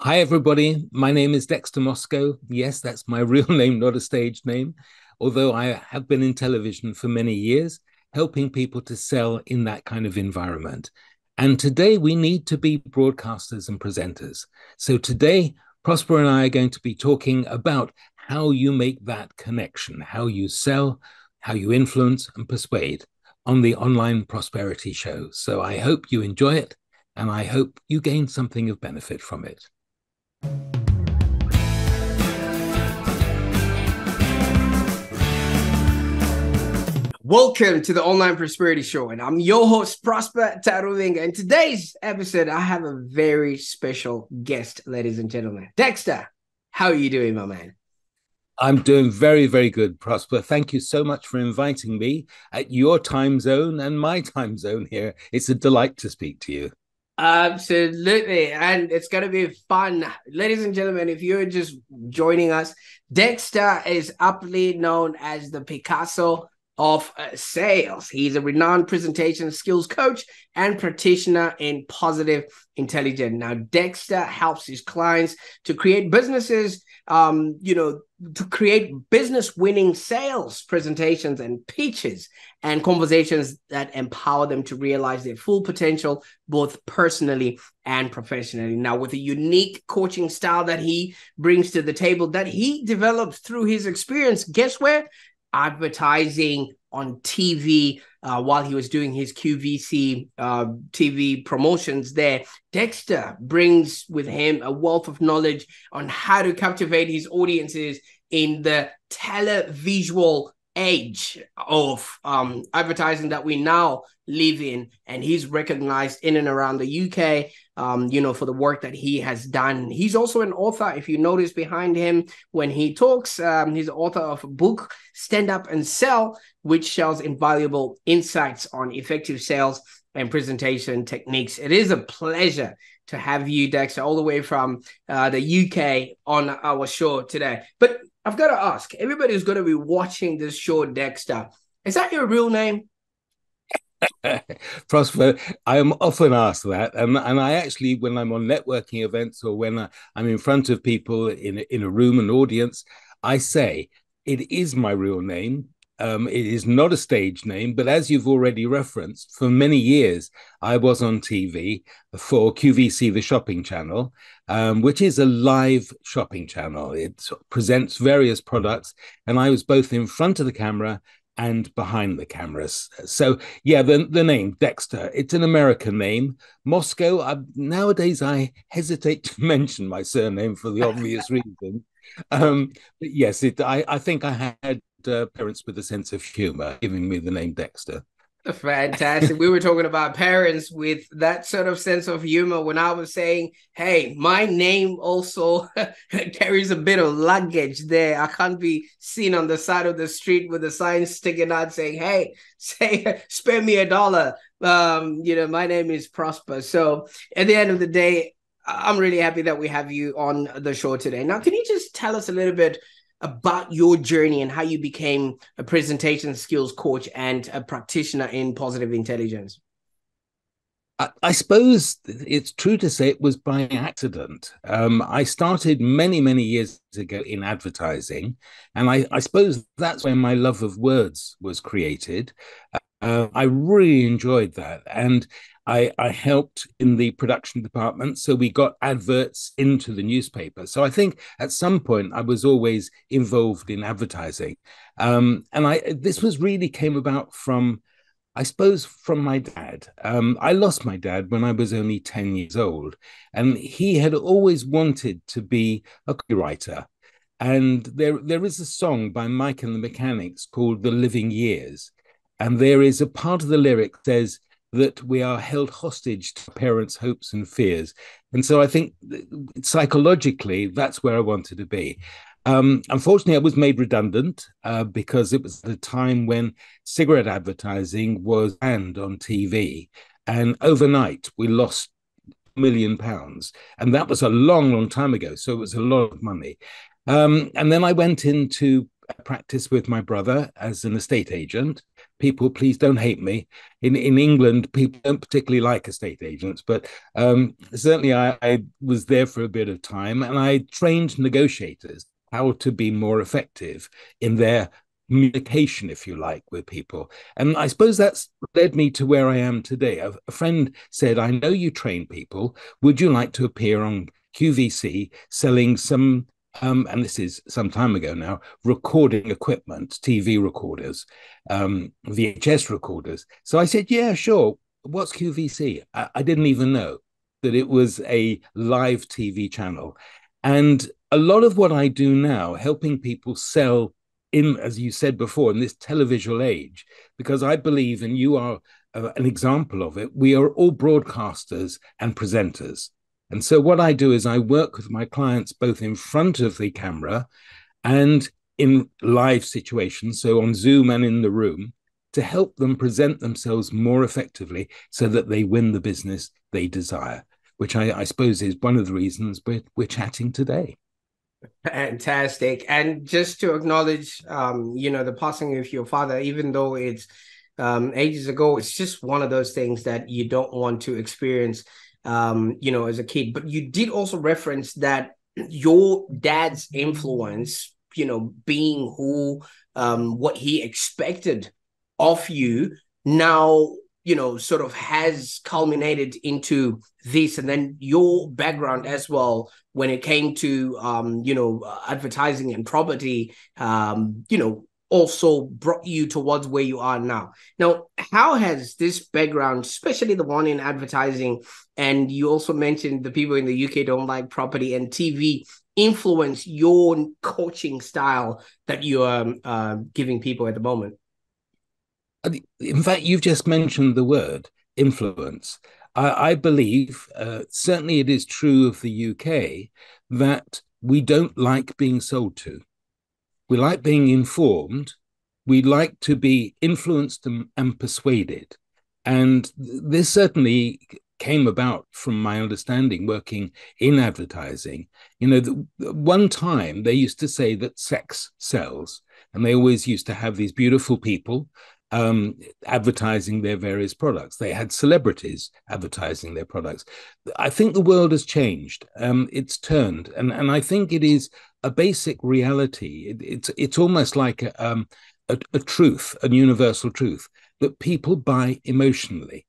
Hi, everybody. My name is Dexter Moscow. Yes, that's my real name, not a stage name. Although I have been in television for many years, helping people to sell in that kind of environment. And today we need to be broadcasters and presenters. So today, Prosper and I are going to be talking about how you make that connection, how you sell, how you influence and persuade on the online prosperity show. So I hope you enjoy it and I hope you gain something of benefit from it. Welcome to the Online Prosperity Show, and I'm your host, Prosper Taruvinga. In today's episode, I have a very special guest, ladies and gentlemen. Dexter, how are you doing, my man? I'm doing very, very good, Prosper. Thank you so much for inviting me at your time zone and my time zone here. It's a delight to speak to you. Absolutely. And it's going to be fun. Ladies and gentlemen, if you're just joining us, Dexter is aptly known as the Picasso of uh, sales. He's a renowned presentation skills coach and practitioner in positive intelligence. Now, Dexter helps his clients to create businesses, um, you know, to create business winning sales presentations and pitches and conversations that empower them to realize their full potential, both personally and professionally. Now, with a unique coaching style that he brings to the table that he develops through his experience, guess where? Advertising on TV uh, while he was doing his QVC uh, TV promotions there. Dexter brings with him a wealth of knowledge on how to captivate his audiences in the televisual age of um, advertising that we now live in. And he's recognized in and around the UK, um, you know, for the work that he has done. He's also an author. If you notice behind him when he talks, um, he's author of a book, Stand Up and Sell, which shares invaluable insights on effective sales and presentation techniques. It is a pleasure to have you, Dexter, all the way from uh, the UK on our show today. But I've got to ask everybody who's going to be watching this show, Dexter, is that your real name? Prosper, I am often asked that, and and I actually, when I'm on networking events or when I, am in front of people in in a room, an audience, I say it is my real name. Um, it is not a stage name, but as you've already referenced, for many years I was on TV for QVC, the shopping channel, um, which is a live shopping channel. It presents various products, and I was both in front of the camera and behind the cameras. So yeah, the the name Dexter. It's an American name. Moscow. I, nowadays, I hesitate to mention my surname for the obvious reason. Um, yes, it. I, I think I had uh, parents with a sense of humor giving me the name Dexter. Fantastic. we were talking about parents with that sort of sense of humor when I was saying, hey, my name also carries a bit of luggage there. I can't be seen on the side of the street with a sign sticking out saying, hey, say, spare me a dollar. Um, you know, my name is Prosper. So at the end of the day, I'm really happy that we have you on the show today. Now, can you just tell us a little bit about your journey and how you became a presentation skills coach and a practitioner in positive intelligence? I, suppose it's true to say it was by accident. Um, I started many, many years ago in advertising, and I, I suppose that's where my love of words was created. Uh, I really enjoyed that. And I, I helped in the production department. So we got adverts into the newspaper. So I think at some point I was always involved in advertising. Um, and I this was really came about from, I suppose, from my dad. Um, I lost my dad when I was only 10 years old. And he had always wanted to be a copywriter. And there, there is a song by Mike and the Mechanics called The Living Years. And there is a part of the lyric says, that we are held hostage to parents' hopes and fears. And so I think psychologically, that's where I wanted to be. Um, unfortunately, I was made redundant uh, because it was the time when cigarette advertising was banned on TV. And overnight, we lost a million pounds. And that was a long, long time ago. So it was a lot of money. Um, and then I went into practice with my brother as an estate agent people, please don't hate me. In in England, people don't particularly like estate agents, but um, certainly I, I was there for a bit of time, and I trained negotiators how to be more effective in their communication, if you like, with people. And I suppose that's led me to where I am today. A, a, friend said, I know you train people. Would you like to appear on QVC selling some um, and this is some time ago now, recording equipment, TV recorders, um, VHS recorders. So I said, yeah, sure. What's QVC? I, I didn't even know that it was a live TV channel. And a lot of what I do now, helping people sell in, as you said before, in this televisual age, because I believe, and you are uh, an example of it, we are all broadcasters and presenters. And so what I do is I work with my clients both in front of the camera and in live situations, so on Zoom and in the room, to help them present themselves more effectively so that they win the business they desire, which I, I suppose is one of the reasons we're, we're chatting today. Fantastic. And just to acknowledge, um, you know, the passing of your father, even though it's um, ages ago, it's just one of those things that you don't want to experience um, you know, as a kid. But you did also reference that your dad's influence, you know, being who, um, what he expected of you now, you know, sort of has culminated into this, and then your background as well when it came to, um, you know, advertising and property, um, you know, also brought you towards where you are now. Now, how has this background, especially the one in advertising, and you also mentioned the people in the UK don't like property and TV, influence your coaching style that you are uh, giving people at the moment? In fact, you've just mentioned the word influence. I, I believe, uh, certainly it is true of the UK, that we don't like being sold to we like being informed. We like to be influenced and, and persuaded. And this certainly came about from my understanding working in advertising. You know, the, one time they used to say that sex sells, and they always used to have these beautiful people um, advertising their various products. They had celebrities advertising their products. I think the world has changed. Um, it's turned, and and I think it is a basic reality. It, it's it's almost like a, um, a, a truth, a universal truth that people buy emotionally.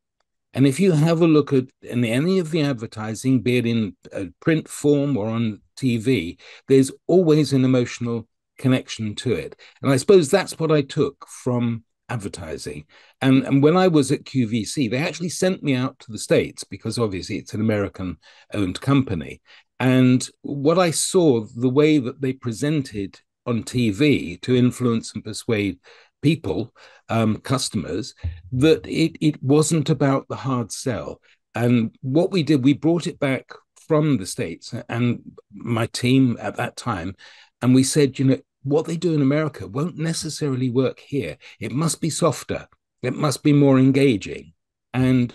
And if you have a look at any of the advertising, be it in print form or on TV, there's always an emotional connection to it. And I suppose that's what I took from advertising. And, and when I was at QVC, they actually sent me out to the States because obviously it's an American owned company. And what I saw, the way that they presented on TV to influence and persuade people, um, customers, that it, it wasn't about the hard sell. And what we did, we brought it back from the States and my team at that time. And we said, you know, what they do in America won't necessarily work here. It must be softer, it must be more engaging. And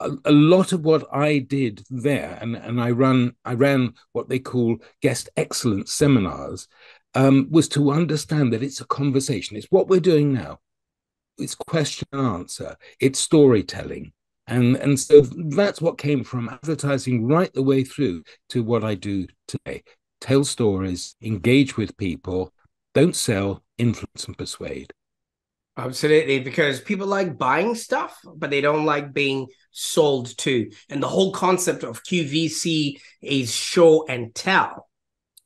a, a, lot of what I did there, and, and I run I ran what they call guest excellence seminars, um, was to understand that it's a conversation. It's what we're doing now. It's question and answer. It's storytelling. And, and so that's what came from advertising right the way through to what I do today tell stories, engage with people, don't sell, influence and persuade. Absolutely, because people like buying stuff, but they don't like being sold to. And the whole concept of QVC is show and tell,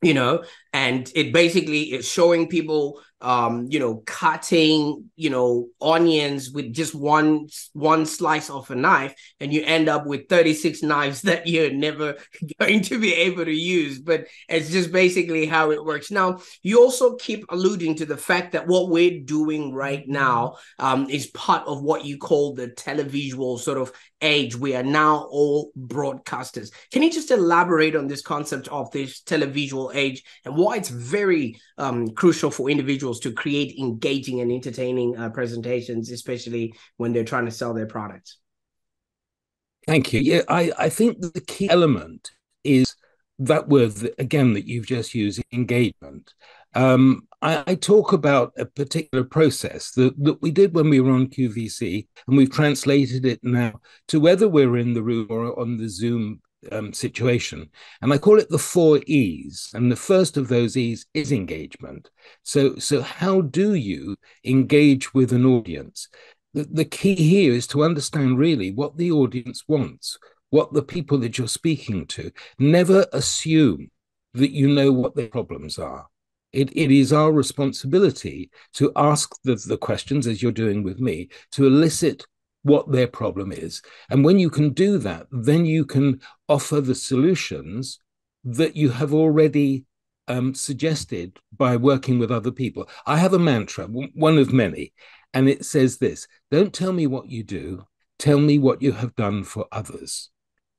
you know, and it basically is showing people um, you know, cutting, you know, onions with just one one slice of a knife, and you end up with 36 knives that you're never going to be able to use. But it's just basically how it works. Now, you also keep alluding to the fact that what we're doing right now um, is part of what you call the televisual sort of age. We are now all broadcasters. Can you just elaborate on this concept of this televisual age and why it's very um, crucial for individuals? to create engaging and entertaining uh, presentations, especially when they're trying to sell their products. Thank you. Yeah, I, I think the key element is that word again that you've just used engagement Um, I, I, talk about a particular process that, that we did when we were on QVC, and we've translated it now to whether we're in the room or on the Zoom um, situation. And I call it the four E's. And the first of those E's is engagement. So, so how do you engage with an audience? The, the key here is to understand really what the audience wants, what the people that you're speaking to. Never assume that you know what their problems are. It, it is our responsibility to ask the, the questions, as you're doing with me, to elicit what their problem is. And when you can do that, then you can offer the solutions that you have already um, suggested by working with other people. I have a mantra, one of many, and it says this Don't tell me what you do, tell me what you have done for others.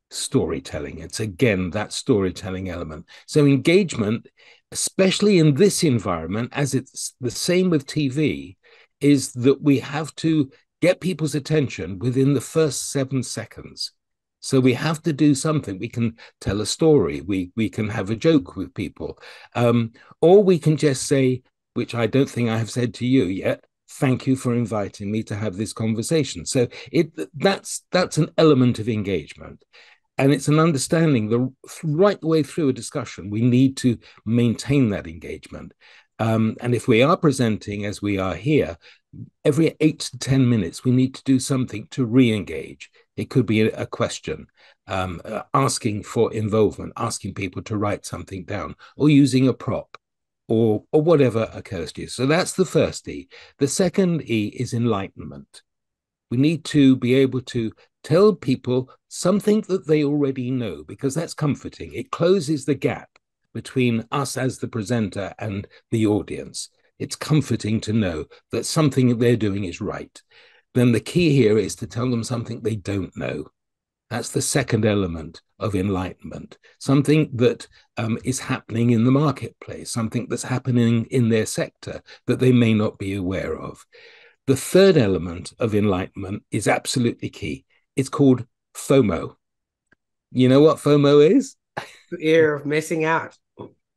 Storytelling. It's again that storytelling element. So, engagement, especially in this environment, as it's the same with TV, is that we have to get people's attention within the first seven seconds. So we have to do something. We can tell a story. We we can have a joke with people, um, or we can just say, which I don't think I have said to you yet. Thank you for inviting me to have this conversation. So it that's that's an element of engagement, and it's an understanding the right way through a discussion. We need to maintain that engagement, um, and if we are presenting as we are here, every eight to 10 minutes, we need to do something to re engage. It could be a, a question, um, uh, asking for involvement, asking people to write something down, or using a prop. Or, or whatever occurs to you. So that's the first E. The second E is enlightenment. We need to be able to tell people something that they already know because that's comforting. It closes the gap between us as the presenter and the audience it's comforting to know that something they're doing is right. Then the key here is to tell them something they don't know. That's the second element of enlightenment, something that um, is happening in the marketplace, something that's happening in their sector that they may not be aware of. The third element of enlightenment is absolutely key. It's called FOMO. You know what FOMO is? Fear of missing out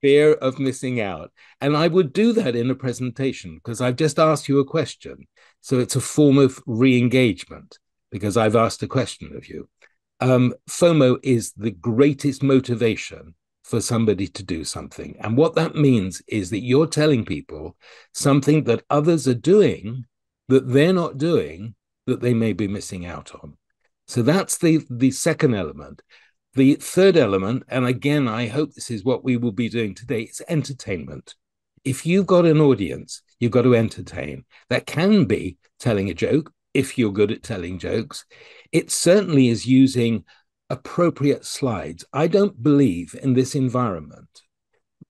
fear of missing out. And I would do that in a presentation because I've just asked you a question. So it's a form of re engagement because I've asked a question of you. Um, FOMO is the greatest motivation for somebody to do something. And what that means is that you're telling people something that others are doing that they're not doing that they may be missing out on. So that's the the second element. The third element, and again, I hope this is what we will be doing today, is entertainment. If you've got an audience, you've got to entertain. That can be telling a joke if you're good at telling jokes. It certainly is using appropriate slides. I don't believe in this environment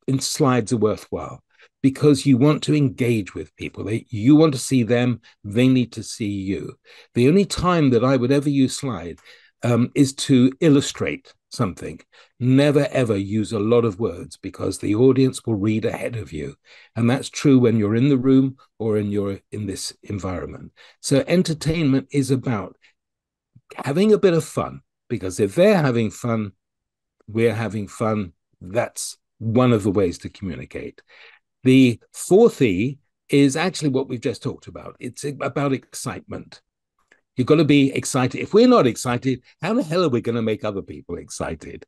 in slides are worthwhile because you want to engage with people. You want to see them, they need to see you. The only time that I would ever use slide um, is to illustrate something. Never ever use a lot of words because the audience will read ahead of you. And that's true when you're in the room or in your in this environment. So entertainment is about having a bit of fun because if they're having fun, we're having fun. That's one of the ways to communicate. The fourth E is actually what we've just talked about. It's about excitement. You've got to be excited. If we're not excited, how the hell are we going to make other people excited?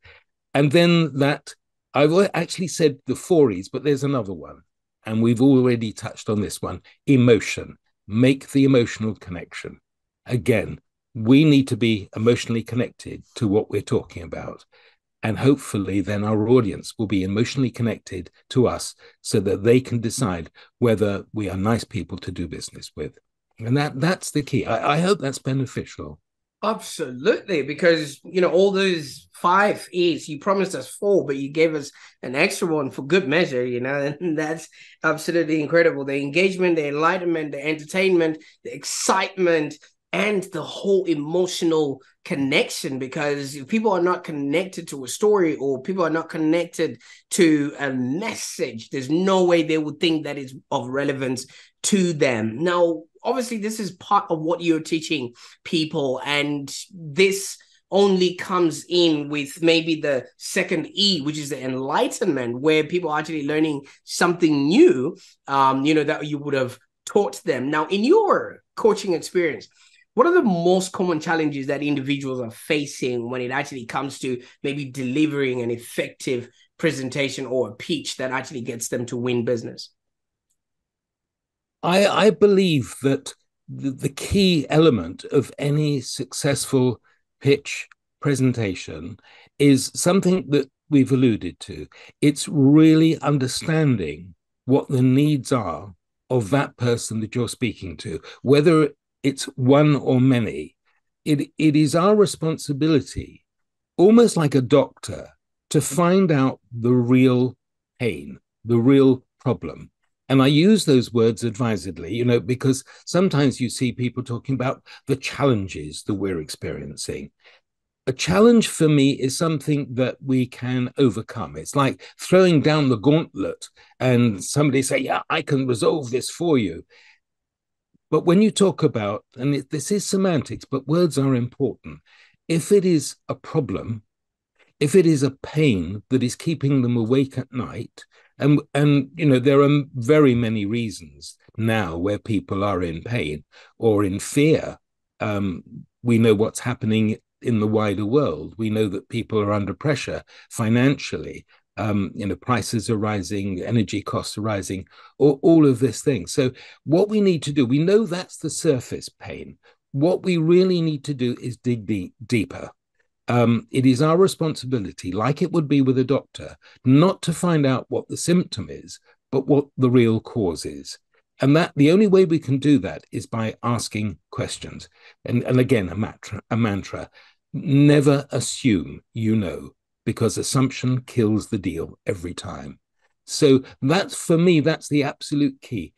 And then that, I've actually said the four E's, but there's another one. And we've already touched on this one emotion. Make the emotional connection. Again, we need to be emotionally connected to what we're talking about. And hopefully, then our audience will be emotionally connected to us so that they can decide whether we are nice people to do business with. And that that's the key. I, I, hope that's beneficial. Absolutely because you know all those five e's you promised us four but you gave us an extra one for good measure you know and that's absolutely incredible. The engagement the enlightenment the entertainment the excitement and the whole emotional connection because if people are not connected to a story or people are not connected to a message there's no way they would think that is of relevance to them now obviously this is part of what you're teaching people and this only comes in with maybe the second E, which is the enlightenment, where people are actually learning something new, um, you know, that you would have taught them. Now, in your coaching experience, what are the most common challenges that individuals are facing when it actually comes to maybe delivering an effective presentation or a pitch that actually gets them to win business? I, I believe that the, the key element of any successful pitch presentation is something that we've alluded to. It's really understanding what the needs are of that person that you're speaking to, whether it's one or many. It, it is our responsibility, almost like a doctor, to find out the real pain, the real problem. And I use those words advisedly, you know, because sometimes you see people talking about the challenges that we're experiencing. A challenge for me is something that we can overcome. It's like throwing down the gauntlet and somebody say, Yeah, I can resolve this for you. But when you talk about, and it, this is semantics, but words are important. If it is a problem, if it is a pain that is keeping them awake at night, and and you know there are very many reasons now where people are in pain or in fear. Um, we know what's happening in the wider world. We know that people are under pressure financially. Um, you know, prices are rising, energy costs are rising, all, all of this thing. So, what we need to do, we know that's the surface pain. What we really need to do is dig deep, deeper um, it is our responsibility, like it would be with a doctor, not to find out what the symptom is, but what the real cause is. And that the only way we can do that is by asking questions. And, and again, a mantra, a mantra never assume you know, because assumption kills the deal every time. So that's for me, that's the absolute key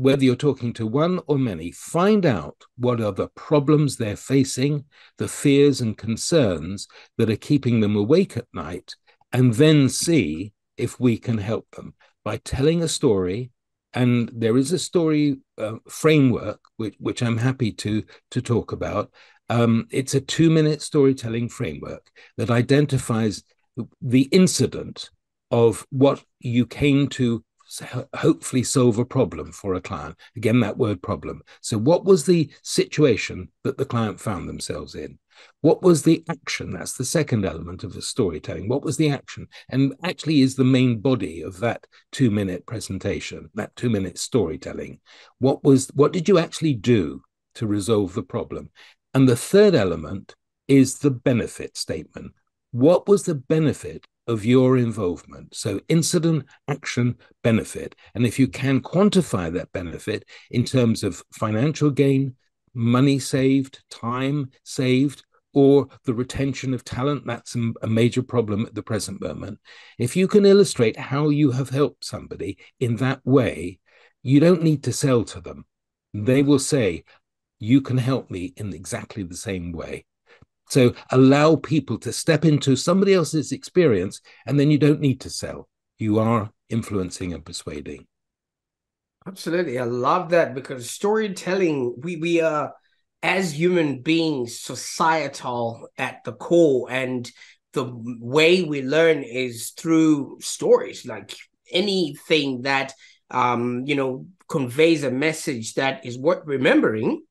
whether you're talking to one or many, find out what are the problems they're facing, the fears and concerns that are keeping them awake at night, and then see if we can help them by telling a story. And there is a story uh, framework which, which I'm happy to to talk about. Um, it's a two-minute storytelling framework that identifies the incident of what you came to hopefully solve a problem for a client. Again, that word problem. So, what was the situation that the client found themselves in? What was the action? That's the second element of the storytelling. What was the action? And actually, is the main body of that two minute presentation, that two minute storytelling. What was, what did you actually do to resolve the problem? And the third element is the benefit statement. What was the benefit of your involvement. So, incident, action, benefit. And if you can quantify that benefit in terms of financial gain, money saved, time saved, or the retention of talent, that's a major problem at the present moment. If you can illustrate how you have helped somebody in that way, you don't need to sell to them. They will say, You can help me in exactly the same way. So allow people to step into somebody else's experience, and then you don't need to sell. You are influencing and persuading. Absolutely. I love that because storytelling, we we are as human beings societal at the core and the way we learn is through stories like anything that um you know conveys a message that is worth remembering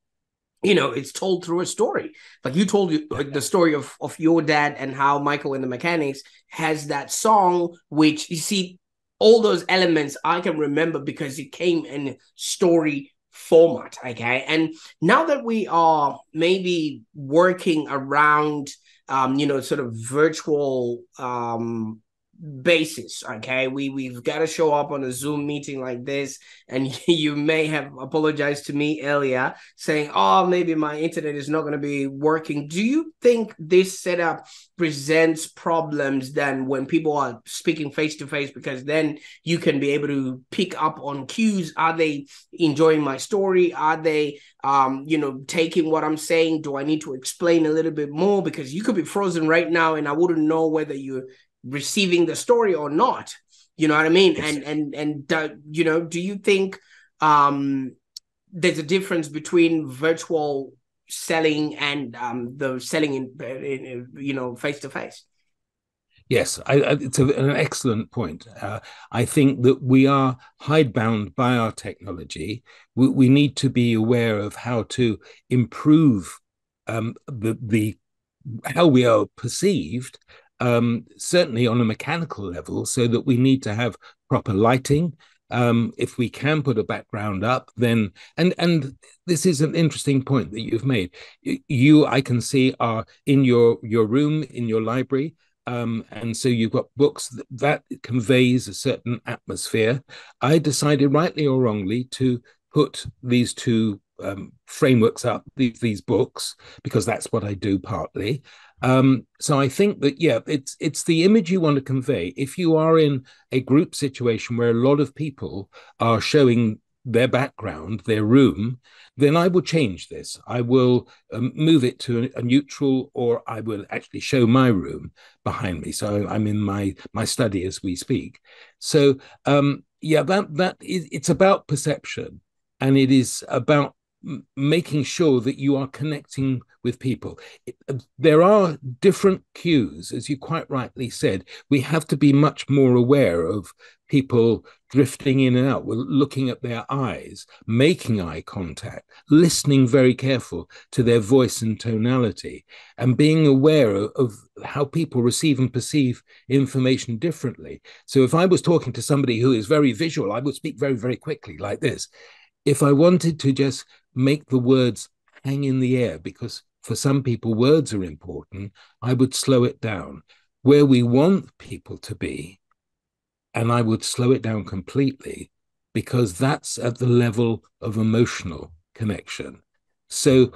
you know it's told through a story. Like you told you like the story of of your dad and how michael and the mechanics has that song which you see all those elements i can remember because it came in story format okay? And now that we are maybe working around um you know sort of virtual um basis okay? We we've got to show up on a zoom meeting like this and you may have apologized to me earlier saying oh maybe my internet is not going to be working. Do you think this setup presents problems than when people are speaking face to face because then you can be able to pick up on cues. Are they enjoying my story? Are they um you know taking what i'm saying? Do i need to explain a little bit more? Because you could be frozen right now and i wouldn't know whether you receiving the story or not you know what i mean yes. and and and uh, you know do you think um there's a difference between virtual selling and um, the selling in, in you know face to face. Yes, I, it's a, an excellent point. Uh, I think that we are hidebound by our technology. We, we, need to be aware of how to improve um, the, the how we are perceived, um, certainly on a mechanical level, so that we need to have proper lighting. Um, if we can put a background up, then and and this is an interesting point that you've made. You, I can see, are in your your room in your library. Um, and so you've got books that, that, conveys a certain atmosphere. I decided, rightly or wrongly, to put these two um, frameworks up, these, these, books, because that's what I do partly. Um, so I think that yeah, it's it's the image you want to convey. If you are in a group situation where a lot of people are showing their background, their room, then I will change this. I will um, move it to a, a, neutral, or I will actually show my room behind me. So I'm in my my study as we speak. So um, yeah, that that is it's about perception, and it is about making sure that you are connecting with people. Uh, there are different cues, as you quite rightly said. We have to be much more aware of people drifting in and out. We're looking at their eyes, making eye contact, listening very careful to their voice and tonality, and being aware of, of how people receive and perceive information differently. So if I was talking to somebody who is very visual, I would speak very, very quickly like this. If I wanted to just make the words hang in the air because for some people words are important, I would slow it down. Where we want people to be, and I would slow it down completely because that's at the level of emotional connection. So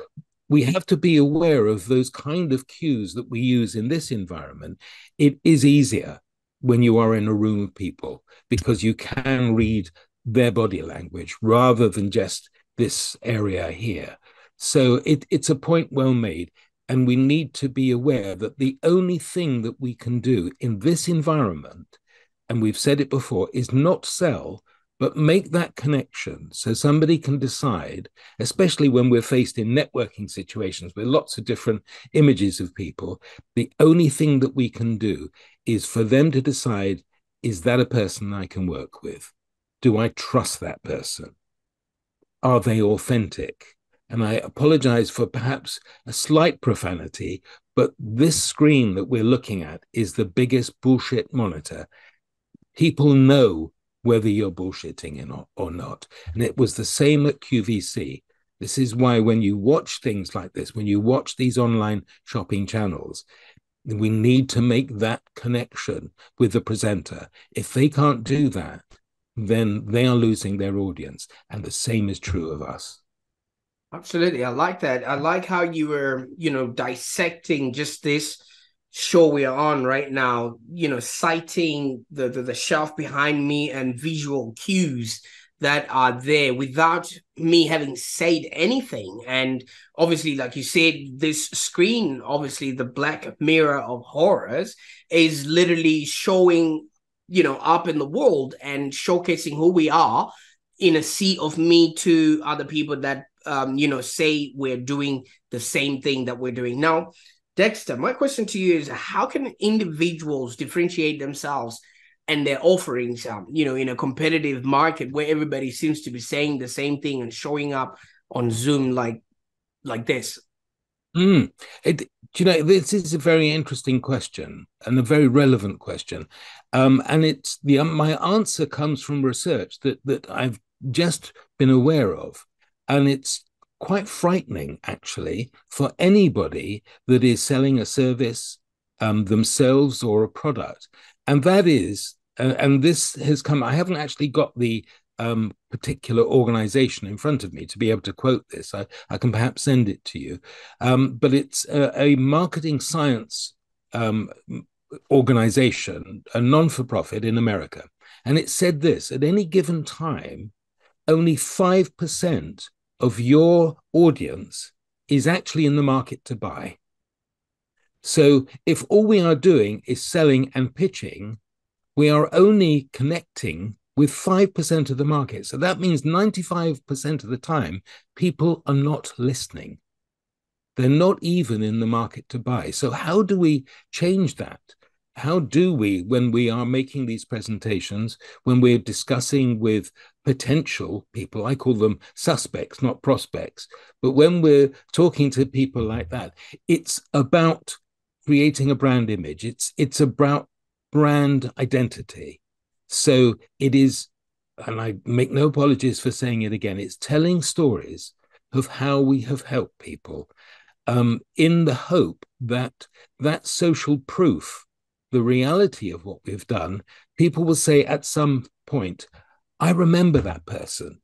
we have to be aware of those kind of cues that we use in this environment. It is easier when you are in a room of people because you can read their body language rather than just this area here. So it, it's a point well made. And we need to be aware that the only thing that we can do in this environment, and we've said it before, is not sell, but make that connection so somebody can decide, especially when we're faced in networking situations with lots of different images of people. The only thing that we can do is for them to decide is that a person I can work with? Do I trust that person? Are they authentic? And I apologize for perhaps a slight profanity, but this screen that we're looking at is the biggest bullshit monitor. People know whether you're bullshitting or not. And it was the same at QVC. This is why when you watch things like this, when you watch these online shopping channels, we need to make that connection with the presenter. If they can't do that, then they are losing their audience. And the same is true of us. Absolutely. I like that. I like how you were, you know, dissecting just this show we are on right now, you know, citing the, the, the shelf behind me and visual cues that are there without me having said anything. And obviously, like you said, this screen, obviously the black mirror of horrors, is literally showing you know, up in the world and showcasing who we are in a sea of me to other people that um, you know, say we're doing the same thing that we're doing. Now, Dexter, my question to you is how can individuals differentiate themselves and their offerings, um, you know, in a competitive market where everybody seems to be saying the same thing and showing up on Zoom like like this? Mm. It, you know, this is a very interesting question and a very relevant question, um, and it's the um, my answer comes from research that that I've just been aware of, and it's quite frightening actually for anybody that is selling a service um, themselves or a product, and that is, uh, and this has come. I haven't actually got the um, particular organization in front of me to be able to quote this. I, I can perhaps send it to you. Um, but it's a, a marketing science um, organization, a non for profit in America. And it said this at any given time, only 5% of your audience is actually in the market to buy. So if all we are doing is selling and pitching, we are only connecting with 5% of the market. So that means 95% of the time, people are not listening. They're not even in the market to buy. So, how do we change that? How do we, when we are making these presentations, when we're discussing with potential people, I call them suspects, not prospects, but when we're talking to people like that, it's about creating a brand image. It's it's about brand identity. So it is, and I make no apologies for saying it again, it's telling stories of how we have helped people um, in the hope that that social proof, the reality of what we've done, people will say at some point, I remember that person.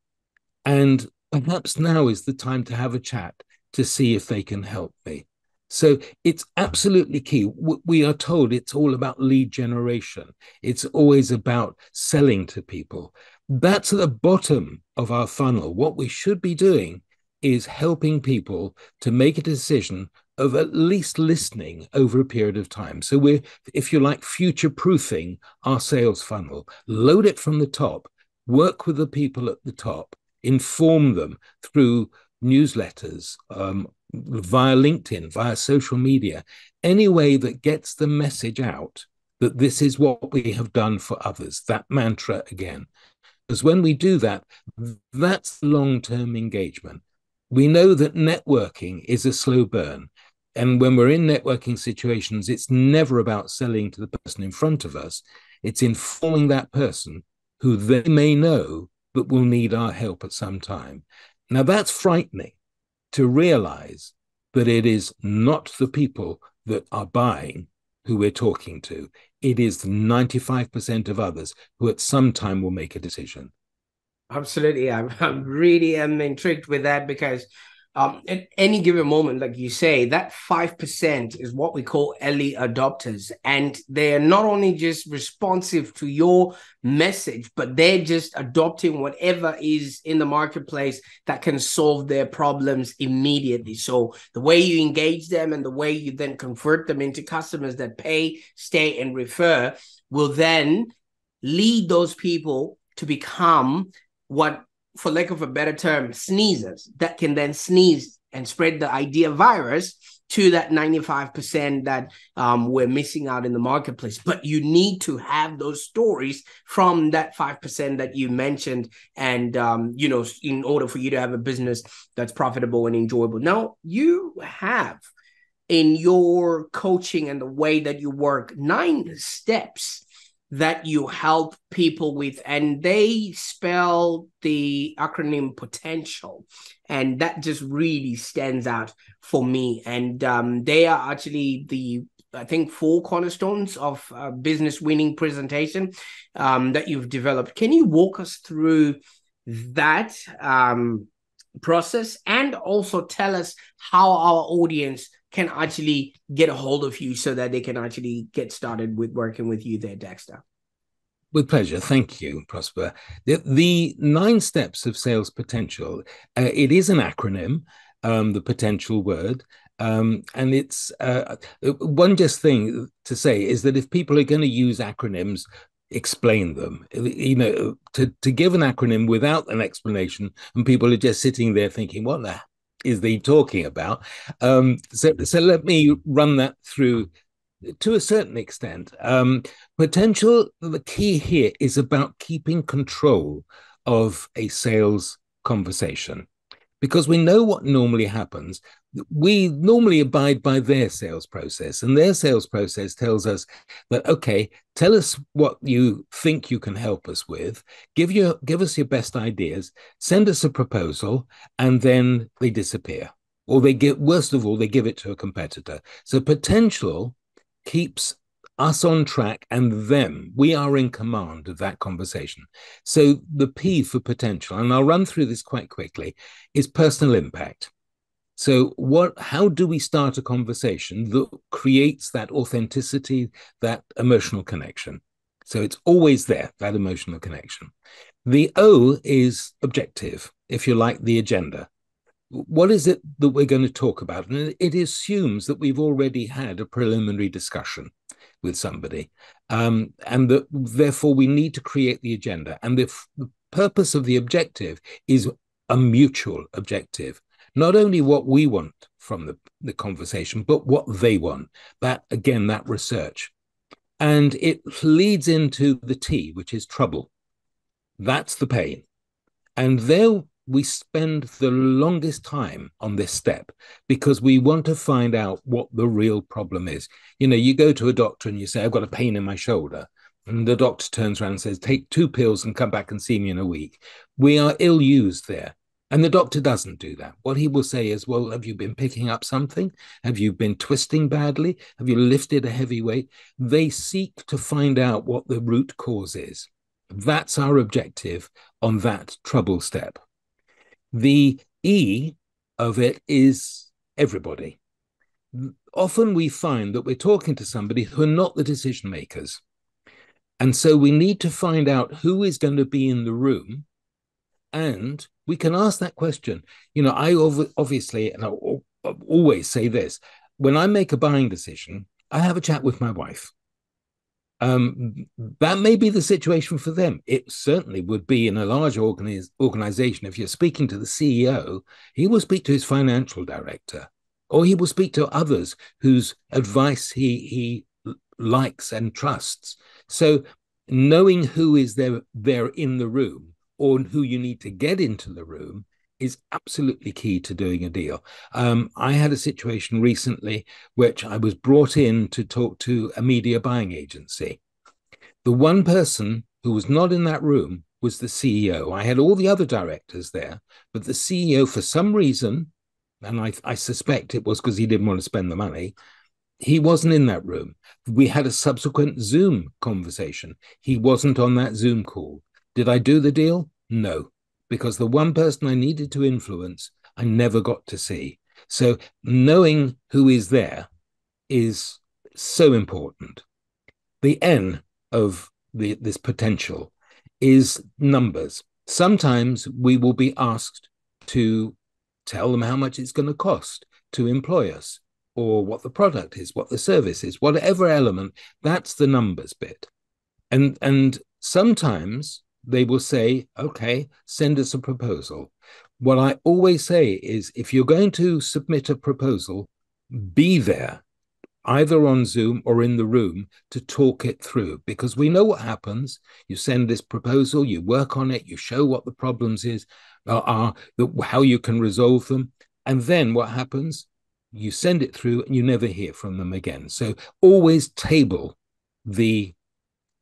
And perhaps now is the time to have a chat to see if they can help me. So it's absolutely key. We are told it's all about lead generation, it's always about selling to people. That's at the bottom of our funnel. What we should be doing is helping people to make a decision of at least listening over a period of time. So we're, if you like, future proofing our sales funnel, load it from the top, work with the people at the top, inform them through newsletters, um, via LinkedIn, via social media, any way that gets the message out that this is what we have done for others, that mantra again. Because when we do that, that's long term engagement. We know that networking is a slow burn. And when we're in networking situations, it's never about selling to the person in front of us. It's informing that person who they may know but will need our help at some time. Now, that's frightening to realize that it is not the people that are buying who we're talking to. It is 95% of others who at some time will make a decision. Absolutely. I'm, I'm really am intrigued with that because um, at any given moment, like you say, that 5% is what we call early adopters. And they're not only just responsive to your message, but they're just adopting whatever is in the marketplace that can solve their problems immediately. So the way you engage them and the way you then convert them into customers that pay, stay, and refer will then lead those people to become what for lack of a better term, sneezers that can then sneeze and spread the idea virus to that 95% that um, we're missing out in the marketplace. But you need to have those stories from that 5% that you mentioned. And, um, you know, in order for you to have a business that's profitable and enjoyable. Now, you have in your coaching and the way that you work nine steps that you help people with and they spell the acronym potential and that just really stands out for me. And um, they are actually the i think four cornerstones of a business winning presentation um, that you've developed. Can you walk us through that um, process? And also tell us how our audience can actually get a hold of you so that they can actually get started with working with you there, Dexter? With pleasure. Thank you, Prosper. The, the nine steps of sales potential, uh, it is an acronym, um, the potential word. Um, and it's uh, one just thing to say is that if people are going to use acronyms, explain them. You know, to, to give an acronym without an explanation, and people are just sitting there thinking, what the is he talking about? Um, so, so let me run that through to a certain extent. Um, potential, the key here is about keeping control of a sales conversation because we know what normally happens. We normally abide by their sales process, and their sales process tells us that okay, tell us what you think you can help us with, give you give us your best ideas, send us a proposal, and then they disappear. Or they get worst of all, they give it to a competitor. So potential keeps us on track and them. We are in command of that conversation. So the P for potential, and I'll run through this quite quickly, is personal impact. So what how do we start a conversation that creates that authenticity, that emotional connection? So it's always there, that emotional connection. The O is objective, if you like, the agenda what is it that we're going to talk about? And it assumes that we've already had a preliminary discussion with somebody, um, and that therefore we need to create the agenda. And the, the purpose of the objective is a mutual objective, not only what we want from the, the conversation, but what they want. That, again, that research. And it leads into the T, which is trouble. That's the pain. And there we spend the longest time on this step because we want to find out what the real problem is. You know, you go to a doctor and you say, I've got a pain in my shoulder. And the doctor turns around and says, Take two pills and come back and see me in a week. We are ill used there. And the doctor doesn't do that. What he will say is, Well, have you been picking up something? Have you been twisting badly? Have you lifted a heavy weight? They seek to find out what the root cause is. That's our objective on that trouble step. The E of it is everybody. Often we find that we're talking to somebody who are not the decision makers. And so we need to find out who is going to be in the room. And we can ask that question. You know, I obviously, and I always say this when I make a buying decision, I have a chat with my wife. Um, that may be the situation for them. It certainly would be in a large organiz- organization. If you're speaking to the CEO, he will speak to his financial director, or he will speak to others whose advice he he likes and trusts. So knowing who is there there in the room or who you need to get into the room is absolutely key to doing a deal. Um, I had a situation recently which I was brought in to talk to a media buying agency. The one person who was not in that room was the CEO. I had all the other directors there, but the CEO, for some reason, and I, I suspect it was because he didn't want to spend the money, he wasn't in that room. We had a subsequent Zoom conversation. He wasn't on that Zoom call. Did I do the deal? No, because the one person I needed to influence, I never got to see. So knowing who is there is so important. The N of the, this potential is numbers. Sometimes we will be asked to tell them how much it's going to cost to employ us or what the product is, what the service is, whatever element, that's the numbers bit. And and sometimes they will say, okay, send us a proposal. What I always say is if you're going to submit a proposal, be there, either on Zoom or in the room, to talk it through because we know what happens. You send this proposal, you work on it, you show what the problems is uh, are, how you can resolve them. And then what happens? you send it through and you never hear from them again so always table the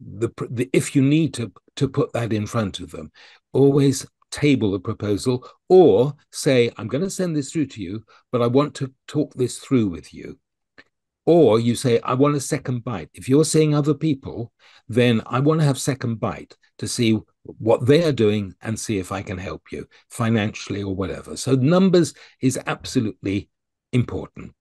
the, the if you need to to put that in front of them always table the proposal or say i'm going to send this through to you but i want to talk this through with you or you say i want a second bite if you're seeing other people then i want to have second bite to see what they are doing and see if i can help you financially or whatever so numbers is absolutely important.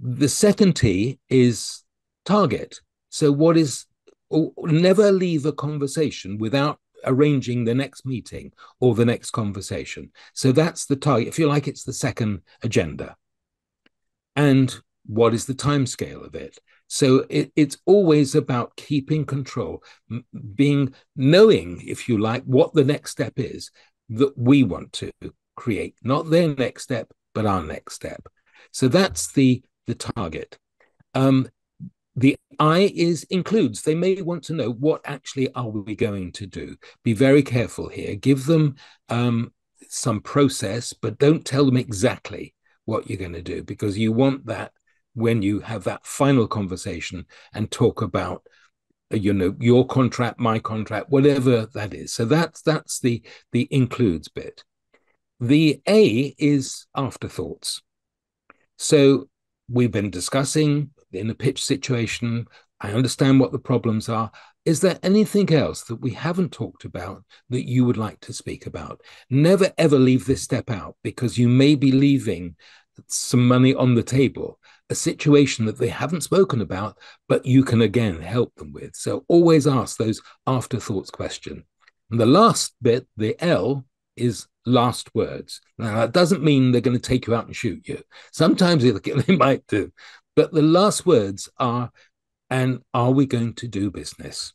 The second T is target. So, what is never leave a conversation without arranging the next meeting or the next conversation. So, that's the target. If you like, it's the second agenda. And what is the time scale of it? So it, it's always about keeping control, being knowing, if you like, what the next step is that we want to create, not their next step, but our next step. So that's the the target. Um, the I is includes. They may want to know what actually are we going to do. Be very careful here. Give them um, some process, but don't tell them exactly what you're going to do because you want that when you have that final conversation and talk about uh, you know your contract my contract whatever that is so that's that's the the includes bit the a is afterthoughts so we've been discussing in a pitch situation. I understand what the problems are. Is there anything else that we haven't talked about that you would like to speak about? Never ever leave this step out because you may be leaving some money on the table, a situation that they haven't spoken about, but you can again help them with. So always ask those afterthoughts question. And the last bit, the L, is last words. Now, that doesn't mean they're going to take you out and shoot you. Sometimes they might do. But the last words are, and are we going to do business?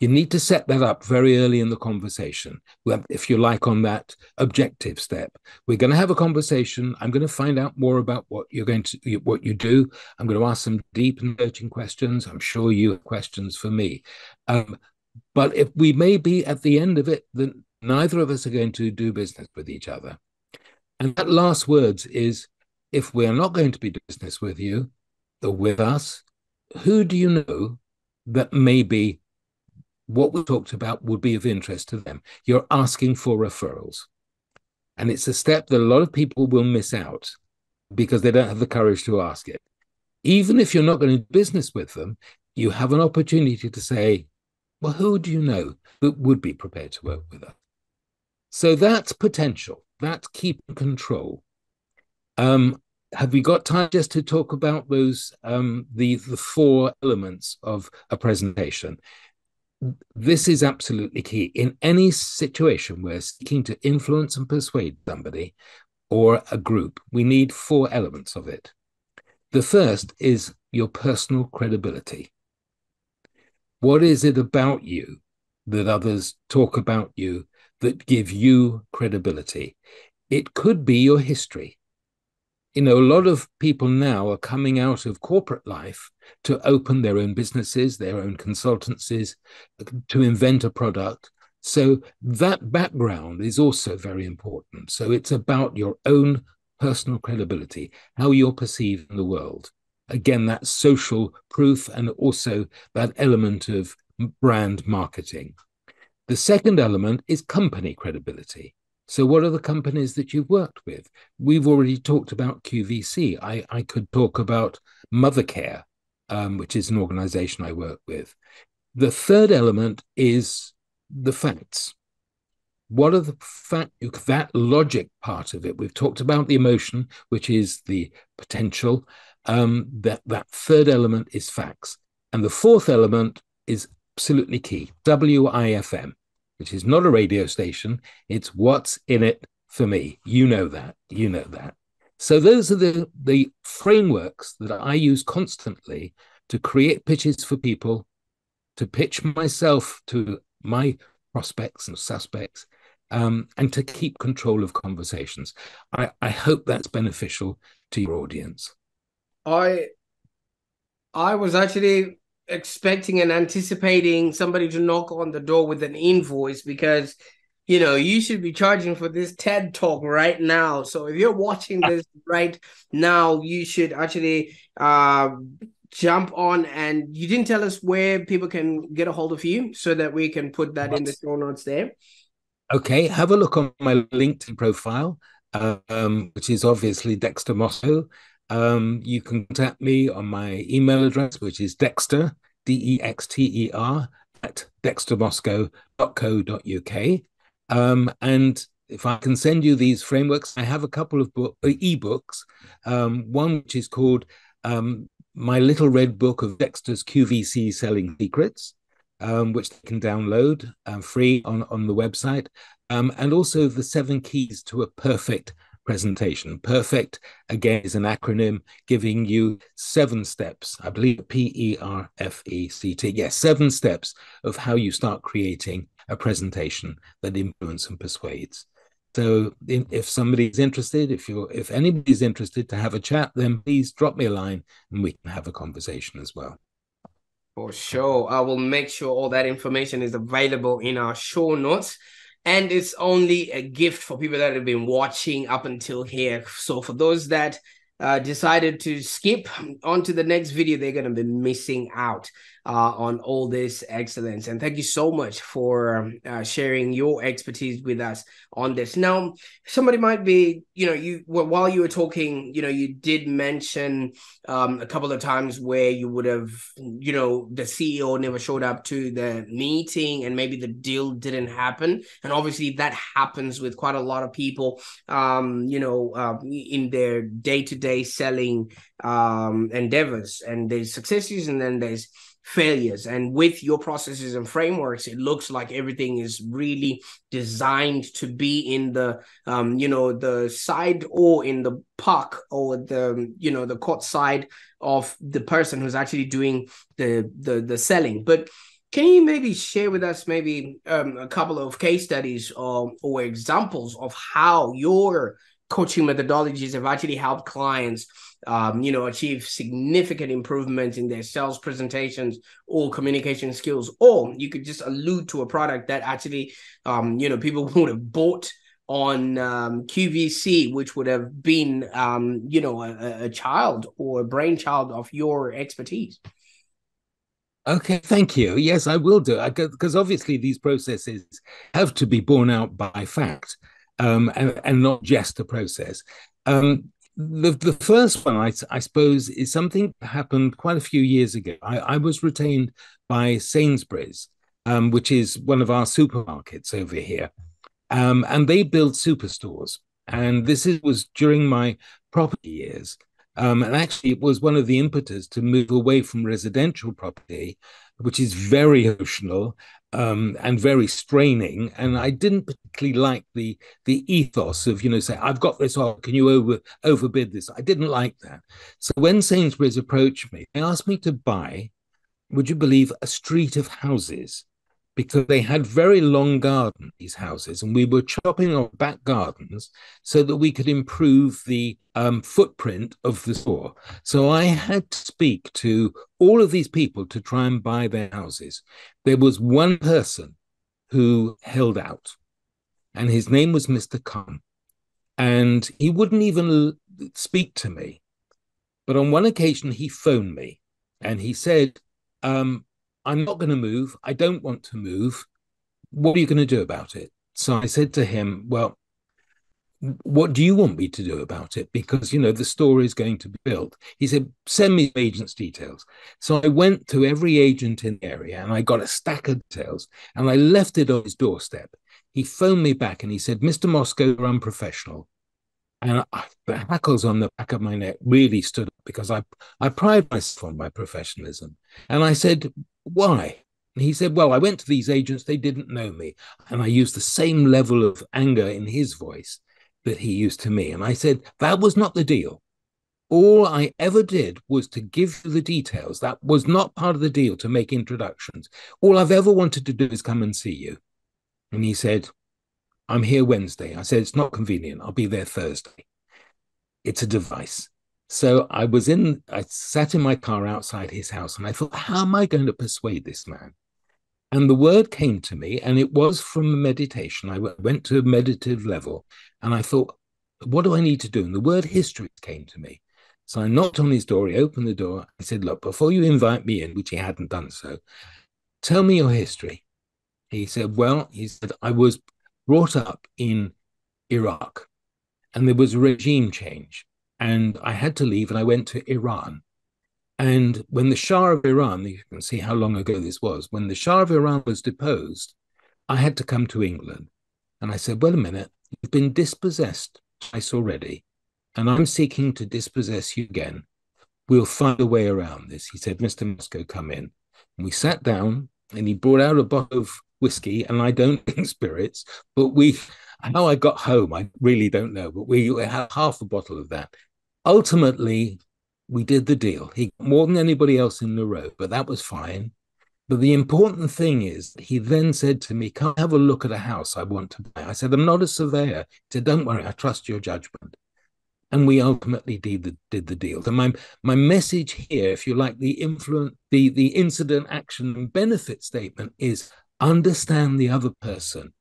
You need to set that up very early in the conversation. If you like, on that objective step, we're going to have a conversation. I'm going to find out more about what you're going to, what you do. I'm going to ask some deep and searching questions. I'm sure you have questions for me. Um, but if we may be at the end of it, then neither of us are going to do business with each other. And that last words is, if we're not going to be business with you with us, who do you know that maybe what we talked about would be of interest to them. You're asking for referrals. And it's a step that a lot of people will miss out because they don't have the courage to ask it. Even if you're not going to do business with them, you have an opportunity to say, well, who do you know that would be prepared to work with us? So that's potential. That's keeping control. Um, have we got time just to talk about those um, the the four elements of a presentation? This is absolutely key in any situation where seeking to influence and persuade somebody or a group. We need four elements of it. The first is your personal credibility. What is it about you that others talk about you that give you credibility? It could be your history you know, a lot of people now are coming out of corporate life to open their own businesses, their own consultancies, to invent a product. So that background is also very important. So it's about your own personal credibility, how you're perceived in the world. Again, that social proof and also that element of brand marketing. The second element is company credibility. So, what are the companies that you've worked with? We've already talked about QVC. I, I could talk about Mothercare, um, which is an organization I work with. The third element is the facts. What are the fact that logic part of it? We've talked about the emotion, which is the potential. Um, that that third element is facts, and the fourth element is absolutely key. WIFM which is not a radio station. It's what's in it for me. You know that. You know that. So those are the, the frameworks that I use constantly to create pitches for people, to pitch myself to my prospects and suspects, um, and to keep control of conversations. I, I hope that's beneficial to your audience. I I was actually expecting and anticipating somebody to knock on the door with an invoice because you know you should be charging for this TED talk right now. So if you're watching this right now, you should actually uh, jump on and you didn't tell us where people can get a hold of you so that we can put that what? in the show notes there. Okay, have a look on my LinkedIn profile, um, which is obviously Dexter Moscow. Um, you can contact me on my email address, which is Dexter, D E X T E R, at dextermoscow.co.uk. Um, and if I can send you these frameworks, I have a couple of book, uh, ebooks. Um, one which is called um, My Little Red Book of Dexter's QVC Selling Secrets, um, which they can download uh, free on, on the website, um, and also the seven keys to a perfect presentation. Perfect, again, is an acronym giving you seven steps. I believe P E R F E C T. Yes, seven steps of how you start creating a presentation that influences and persuades. So if somebody's interested, if you if anybody's interested to have a chat, then please drop me a line and we can have a conversation as well. For sure. I will make sure all that information is available in our show notes and it's only a gift for people that have been watching up until here. So for those that uh, decided to skip on to the next video, they're going to be missing out uh, on all this excellence. And thank you so much for um, uh, sharing your expertise with us on this. Now, somebody might be, you know, you while you were talking, you know, you did mention um, a couple of times where you would have, you know, the CEO never showed up to the meeting and maybe the deal didn't happen. And obviously that happens with quite a lot of people, um, you know, uh, in their day to day selling um, endeavors. And there's successes and then there's failures. And with your processes and frameworks, it looks like everything is really designed to be in the, um, you know, the side or in the puck or the, you know, the court side of the person who's actually doing the the the selling. But Can you maybe share with us maybe um, a couple of case studies or, or examples of how your coaching methodologies have actually helped clients um, you know achieve significant improvements in their sales presentations or communication skills or you could just allude to a product that actually um, you know people would have bought on um, QVC, which would have been, um, you know, a, a child or a brainchild of your expertise. Okay, thank you. Yes, I will do because obviously these processes have to be borne out by fact um, and, and, not just a process. Um, the the first one, I, I, suppose, is something that happened quite a few years ago. I, I was retained by Sainsbury's, um, which is one of our supermarkets over here, um, and they build superstores. And this is, was during my property years. Um, and actually, it was one of the impetus to move away from residential property, which is very emotional um, and very straining. And I didn't particularly like the the ethos of you know say I've got this. Oh, can you over overbid this? I didn't like that. So when Sainsbury's approached me, they asked me to buy. Would you believe a street of houses? Because they had very long gardens, these houses, and we were chopping off back gardens so that we could improve the um, footprint of the store. So I had to speak to all of these people to try and buy their houses. There was one person who held out, and his name was Mr. Khan. And he wouldn't even speak to me. But on one occasion, he phoned me and he said, um, I'm not going to move. I don't want to move. What are you going to do about it? So I said to him, Well, what do you want me to do about it? Because, you know, the store is going to be built. He said, Send me agent's details. So I went to every agent in the area and I got a stack of details and I left it on his doorstep. He phoned me back and he said, Mr. Moscow, you're unprofessional. And I, the hackles on the back of my neck really stood up because I, I pride myself on my professionalism. And I said, why? And he said, Well, I went to these agents, they didn't know me. And I used the same level of anger in his voice that he used to me. And I said, That was not the deal. All I ever did was to give you the details. That was not part of the deal to make introductions. All I've ever wanted to do is come and see you. And he said, I'm here Wednesday. I said, It's not convenient. I'll be there Thursday. It's a device. So I was in, I sat in my car outside his house and I thought, how am I going to persuade this man? And the word came to me, and it was from meditation. I went to a meditative level and I thought, what do I need to do? And the word history came to me. So I knocked on his door, he opened the door. I said, Look, before you invite me in, which he hadn't done so, tell me your history. He said, Well, he said, I was brought up in Iraq and there was a regime change and I had to leave and I went to Iran. And when the Shah of Iran, you can see how long ago this was, when the Shah of Iran was deposed, I had to come to England. And I said, well, a minute, you've been dispossessed twice already, and I'm seeking to dispossess you again. We'll find a way around this. He said, Mr. Moscow, come in. And we sat down, and he brought out a bottle of whiskey, and I don't drink spirits, but we, how I got home, I really don't know, but we had half a bottle of that ultimately, we did the deal. He more than anybody else in the row, but that was fine. But the important thing is, he then said to me, Come have a look at a house I want to buy. I said, I'm not a surveyor. He said, Don't worry, I trust your judgment. And we ultimately did the, did the deal. And my, my message here, if you like, the influence, the, the incident, action, and benefit statement is understand the other person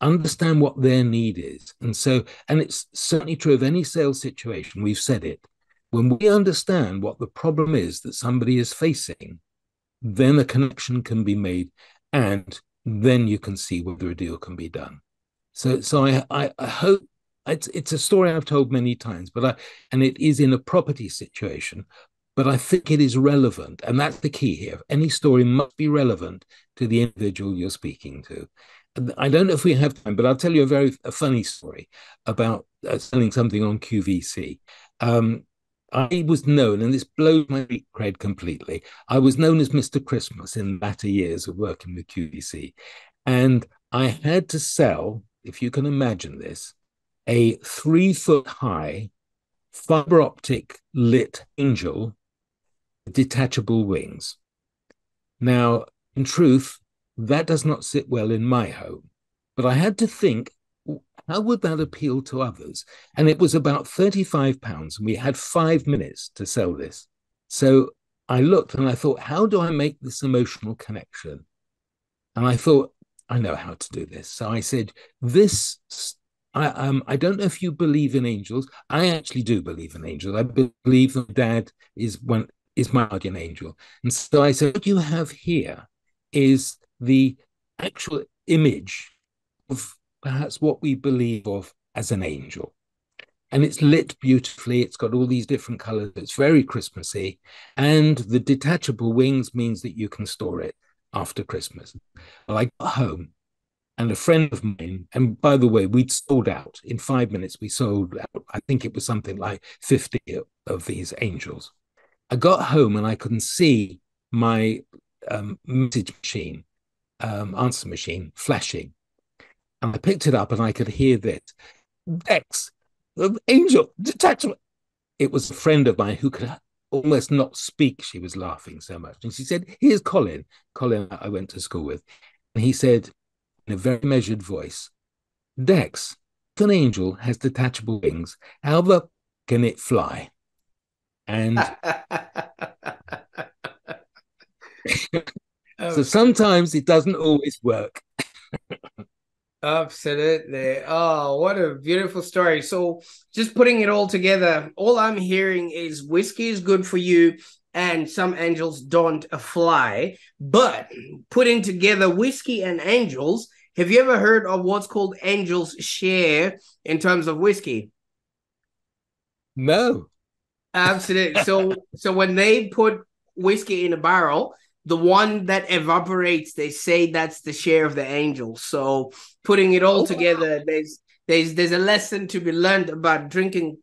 understand what their need is. And so, and it's certainly true of any sales situation, we've said it. When we understand what the problem is that somebody is facing, then a connection can be made and then you can see whether a deal can be done. So, so I, I, I hope it's it's a story I've told many times, but I and it is in a property situation, but I think it is relevant, and that's the key here. Any story must be relevant to the individual you're speaking to. I don't know if we have time, but I'll tell you a very a funny story about uh, selling something on QVC. Um, I was known, and this blows my cred completely. I was known as Mr. Christmas in latter years of working with QVC. And I had to sell, if you can imagine this, a three foot high fiber optic lit angel with detachable wings. Now, In truth, that does not sit well in my home. But I had to think, how would that appeal to others? And it was about 35 pounds, and we had five minutes to sell this. So I looked and I thought, how do I make this emotional connection? And I thought, I know how to do this. So I said, this I um I don't know if you believe in angels. I actually do believe in angels. I believe that dad is one is my guardian angel. And so I said, what you have here is the actual image of perhaps what we believe of as an angel. And it's lit beautifully. It's got all these different colors. It's very Christmassy. And the detachable wings means that you can store it after Christmas. Well, I got home and a friend of mine, and by the way, we'd sold out in five minutes. We sold out, I think it was something like 50 of these angels. I got home and I couldn't see my um, message machine, um, answer machine flashing. And I picked it up and I could hear that Dex, the angel, detachment. It was a friend of mine who could almost not speak. She was laughing so much. And she said, Here's Colin. Colin, I went to school with. And he said, in a very measured voice, Dex, if an angel has detachable wings, how the can it fly? And Oh, so sometimes it doesn't always work. Absolutely. Oh, what a beautiful story. So, just putting it all together, all I'm hearing is whiskey is good for you and some angels don't fly. But putting together whiskey and angels, have you ever heard of what's called angels share in terms of whiskey? No. Absolutely. so so when they put whiskey in a barrel, the one that evaporates, they say that's the share of the angels. So putting it all oh, together, wow. there's there's there's a lesson to be learned about drinking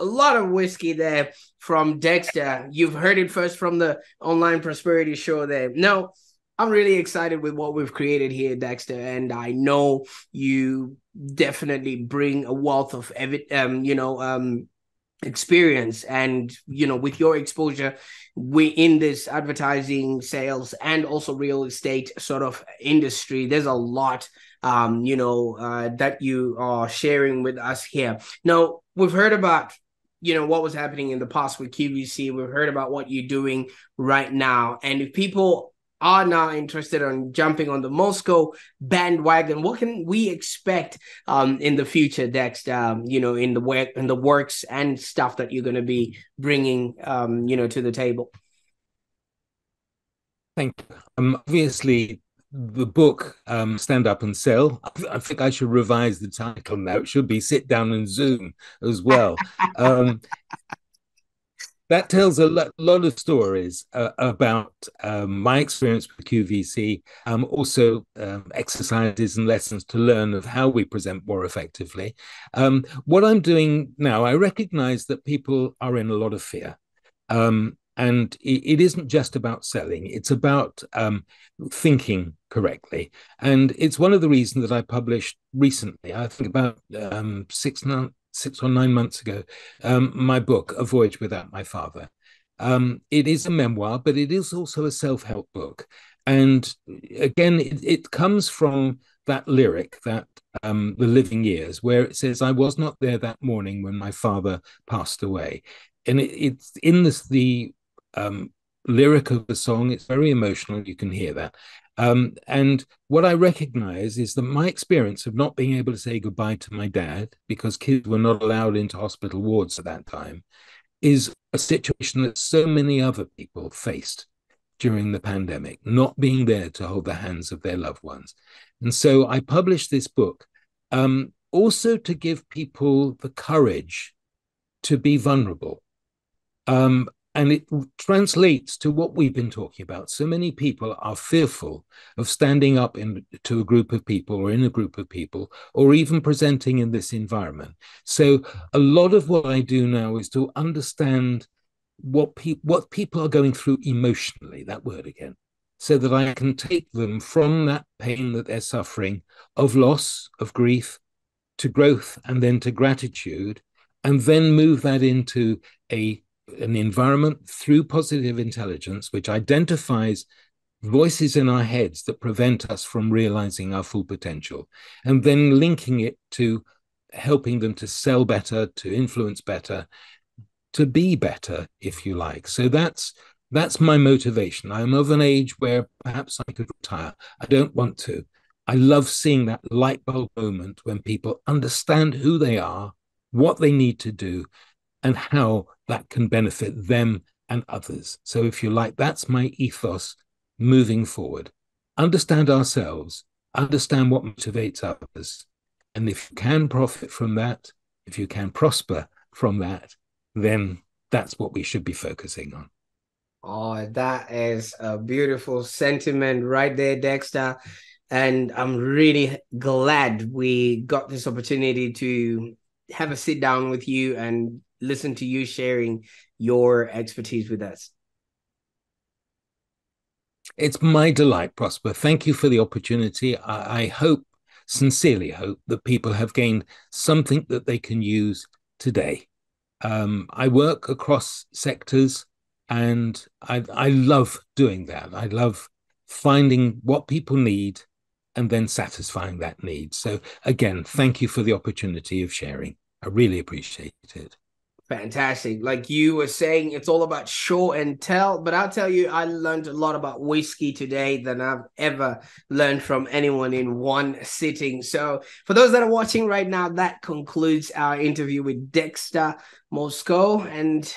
a lot of whiskey there from Dexter. You've heard it first from the online prosperity show there. No, I'm really excited with what we've created here, Dexter, and I know you definitely bring a wealth of evi- um, you know, um, experience. And you know with your exposure we in this advertising sales and also real estate sort of industry there's a lot um you know uh, that you are sharing with us here. Now we've heard about you know what was happening in the past with QVC we've heard about what you're doing right now. And if people are now interested in jumping on the Moscow bandwagon. What can we expect um, in the future, Dex? Um, you know, in the work, in the works and stuff that you're going to be bringing, um, you know, to the table. Thank you. Um, obviously, the book um, Stand Up and Sell. I think I should revise the title now. It should be Sit Down and Zoom as well. um, that tells a lot, lot of stories uh, about um, my experience with QVC, um, also um, exercises and lessons to learn of how we present more effectively. Um, what I'm doing now, I recognize that people are in a lot of fear. Um, and it, it isn't just about selling, it's about um, thinking correctly. And it's one of the reasons that I published recently, I think about six, six or nine months ago, um, my book, A Voyage Without My Father. Um, it is a memoir, but it is also a self help book. And again, it, it, comes from that lyric, that um, the living years, where it says, I was not there that morning when my father passed away. And it, it's in this, the um, lyric of the song, it's very emotional. You can hear that. Um, and what I recognize is that my experience of not being able to say goodbye to my dad because kids were not allowed into hospital wards at that time is a situation that so many other people faced during the pandemic, not being there to hold the hands of their loved ones. And so I published this book um, also to give people the courage to be vulnerable. Um, and it translates to what we've been talking about. So many people are fearful of standing up in, to a group of people or in a group of people or even presenting in this environment. So a lot of what I do now is to understand what, pe- what people are going through emotionally, that word again, so that I can take them from that pain that they're suffering of loss, of grief, to growth, and then to gratitude, and then move that into a an environment through positive intelligence which identifies voices in our heads that prevent us from realizing our full potential, and then linking it to helping them to sell better, to influence better, to be better, if you like. So that's that's my motivation. I'm of an age where perhaps I could retire. I don't want to. I love seeing that light bulb moment when people understand who they are, what they need to do, and how that can benefit them and others. So, if you like, that's my ethos moving forward. Understand ourselves, understand what motivates others. And if you can profit from that, if you can prosper from that, then that's what we should be focusing on. Oh, that is a beautiful sentiment right there, Dexter. And I'm really glad we got this opportunity to have a sit down with you and listen to you sharing your expertise with us. It's my delight, Prosper. Thank you for the opportunity. I, I hope, sincerely hope, that people have gained something that they can use today. Um, I work across sectors and I, I love doing that. I love finding what people need and then satisfying that need. So, again, thank you for the opportunity of sharing. I really appreciate it. Fantastic. Like you were saying, it's all about show and tell. But I'll tell you, I learned a lot about whiskey today than I've ever learned from anyone in one sitting. So, for those that are watching right now, that concludes our interview with Dexter Moscow. And,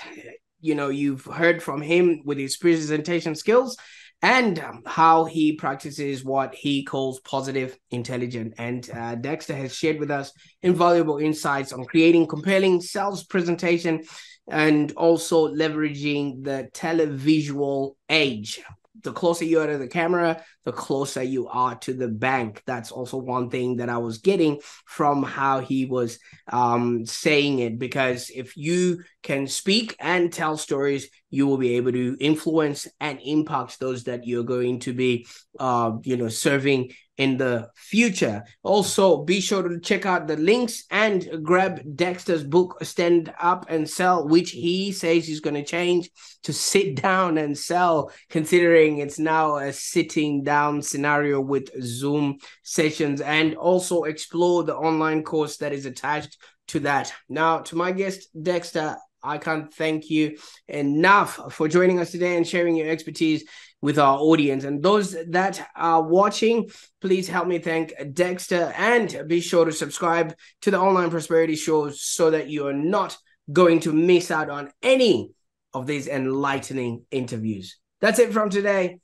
you know, you've heard from him with his presentation skills and um, how he practices what he calls positive intelligence. And uh, Dexter has shared with us invaluable insights on creating compelling sales presentation and also leveraging the televisual age the closer you are to the camera, the closer you are to the bank. That's also one thing that I was getting from how he was um, saying it. Because if you can speak and tell stories, you will be able to influence and impact those that you're going to be, uh, you know, serving in the future. Also, be sure to check out the links and grab Dexter's book, Stand Up and Sell, which he says he's going to change to sit down and sell, considering it's now a sitting down scenario with Zoom sessions, and also explore the online course that is attached to that. Now, to my guest, Dexter, I can't thank you enough for joining us today and sharing your expertise with our audience. And those that are watching, please help me thank Dexter and be sure to subscribe to the Online Prosperity Show so that you are not going to miss out on any of these enlightening interviews. That's it from today.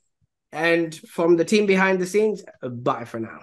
And from the team behind the scenes, bye for now.